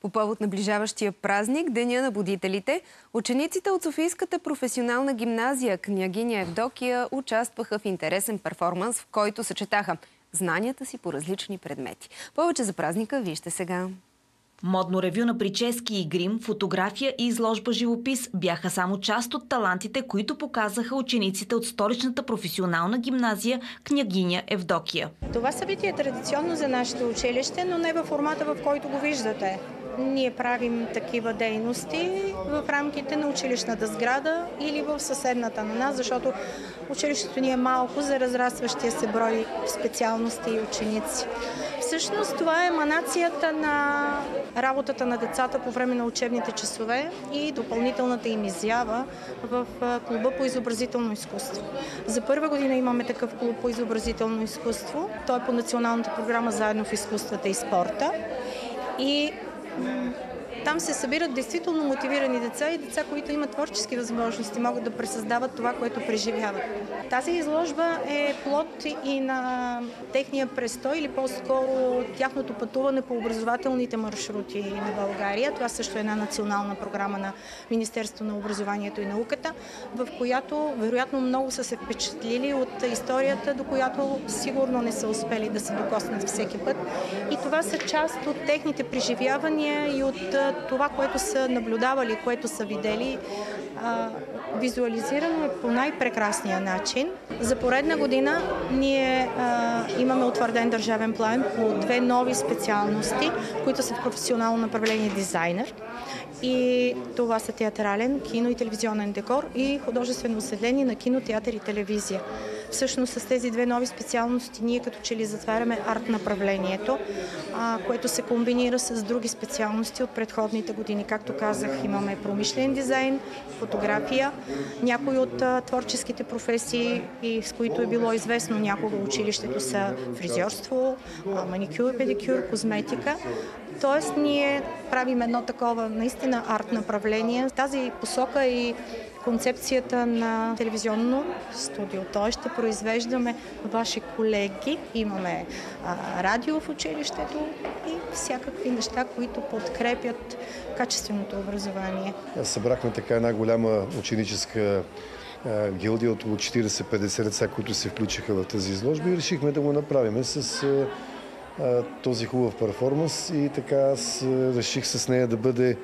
По повод наближаващия празник, Деня на будителите, учениците от Софийската професионална гимназия Княгиня Евдокия участваха в интересен перформанс, в който съчетаха знанията си по различни предмети. Повече за празника вижте сега. Модно ревю на прически и грим, фотография и изложба живопис бяха само част от талантите, които показаха учениците от столичната професионална гимназия Княгиня Евдокия. Това събитие е традиционно за нашето училище, но не във формата, в който го виждате. Ние правим такива дейности в рамките на училищната сграда или в съседната на нас, защото училището ни е малко за разрастващия се брой специалности и ученици. Всъщност това е еманацията на работата на децата по време на учебните часове и допълнителната им изява в клуба по изобразително изкуство. За първа година имаме такъв клуб по изобразително изкуство. Той е по националната програма Заедно в изкуствата и спорта. И там се събират действително мотивирани деца и деца, които имат творчески възможности, могат да пресъздават това, което преживяват. Тази изложба е плод и на техния престой или по-скоро тяхното пътуване по образователните маршрути на България. Това също е една национална програма на Министерството на образованието и науката, в която вероятно много са се впечатлили от историята, до която сигурно не са успели да се докоснат всеки път. И това са част от техните преживявания и от това, което са наблюдавали, което са видели, визуализирано е по най-прекрасния начин. За поредна година ние имаме утвърден държавен план по две нови специалности, които са в професионално направление дизайнер. И това са театрален, кино и телевизионен декор и художествено осветление на кино, театър и телевизия. Всъщност с тези две нови специалности ние като че ли затваряме арт направлението, а, което се комбинира с други специалности от предходните години. Както казах, имаме промишлен дизайн, фотография, някои от а, творческите професии, и с които е било известно някога училището са фризьорство, а, маникюр, педикюр, козметика. Тоест ние правим едно такова наистина арт направление. Тази посока и концепцията на телевизионно студио. Той ще произвеждаме ваши колеги. Имаме а, радио в училището и всякакви неща, които подкрепят качественото образование. Събрахме така една голяма ученическа гилдия от около 40-50 деца, които се включиха в тази изложба и решихме да го направим с този хубав перформанс и така аз реших с нея да бъде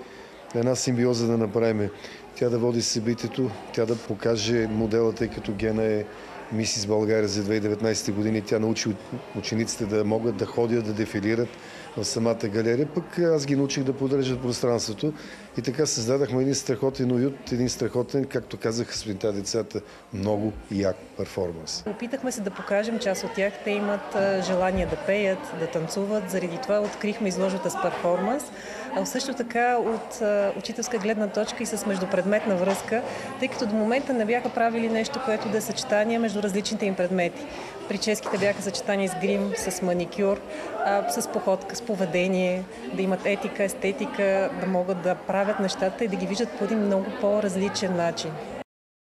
една симбиоза да направим. Тя да води събитието, тя да покаже модела, тъй като Гена е мисис България за 2019 години. Тя научи учениците да могат да ходят, да дефилират в самата галерия. Пък аз ги научих да поддържат пространството и така създадахме един страхотен уют, един страхотен, както казаха сутринта децата, много як перформанс. Опитахме се да покажем част от тях. Те имат желание да пеят, да танцуват. Заради това открихме изложбата с перформанс. А също така от учителска гледна точка и с междупредметна връзка, тъй като до момента не бяха правили нещо, което да е съчетание между различните им предмети. Прическите бяха съчетани с грим, с маникюр, с походка, с поведение, да имат етика, естетика, да могат да правят нещата и да ги виждат по един много по-различен начин.